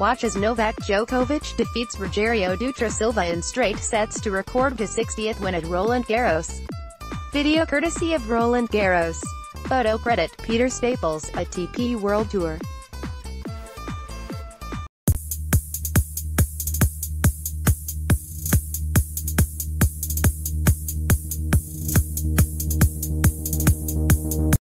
Watch as Novak Djokovic defeats Rogerio Dutra Silva in straight sets to record his 60th win at Roland Garros. Video courtesy of Roland Garros. Photo credit, Peter Staples, ATP World Tour.